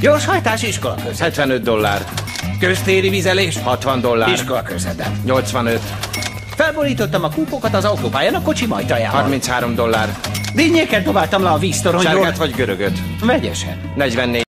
Gyorshajtás iskola köz 75 dollár. Köztéri vizelés. 60 dollár. Iskola közeden. 85. Felborítottam a kúpokat az autópályán a kocsi majtajával. 33 dollár. Dinnyéket dobáltam le a víztoronyról. Sárgát vagy görögöt? Vegyesen. 44